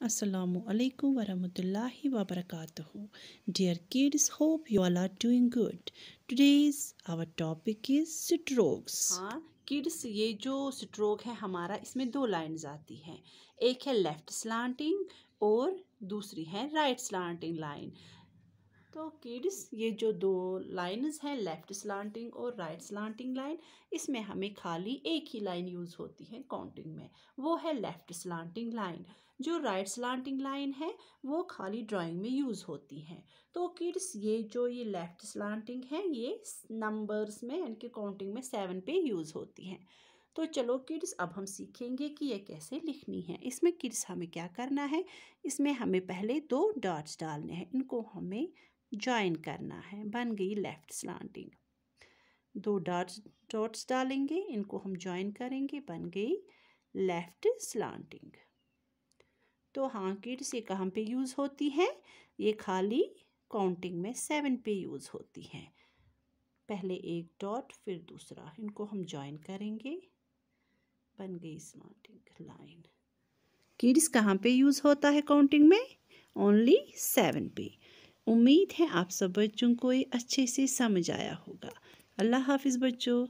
Assalamu alaikum warahmatullahi wabarakatuh. Dear kids, hope you all are doing good. Today's our topic is strokes. हाँ kids ये जो stroke है हमारा इसमें दो लाइंस आती हैं एक है लेफ़्ट स्लांटिंग और दूसरी है राइट स्लांटिंग लाइन तो किड्स, ये जो दो लाइंस हैं, लेफ़्ट स्लांटिंग और राइट स्लांटिंग लाइन, इसमें हमें खाली एक ही लाइन यूज़ होती है काउंटिंग में। वो है लेफ़्ट स्लांटिंग लाइन। जो राइट स्लांटिंग लाइन है, वो खाली ड्राइंग में यूज़ होती हैं। तो किड्स, ये जो ये लेफ़्ट स्लांटिंग है, ये नंबर्स में यानी कि काउंटिंग में सेवन पे यूज़ होती हैं। तो चलो किड्स, अब हम सीखेंगे कि ये कैसे लिखनी है। इसमें किड्स हमें क्या करना है? इसमें हमें पहले दो डॉट्स डालने हैं। इनको हमें ज्वाइन करना है। बन गई लेफ़्ट स्लांटिंग दो डॉट्स डॉट्स डालेंगे, इनको हम ज्वाइन करेंगे, बन गई लेफ़्ट स्लांटिंग तो हाँ किड्स ये कहाँ पे यूज़ होती है? ये खाली काउंटिंग में सेवन पे यूज़ होती हैं। पहले एक डॉट फिर दूसरा। इनको हम ज्वाइन करेंगे। बन गई स्लांटिंग लाइन किड्स कहाँ पे यूज़ होता है काउंटिंग में? ओनली सेवन पे। उम्मीद है आप सब बच्चों को ये अच्छे से समझ आया होगा। अल्लाह हाफिज़ बच्चों।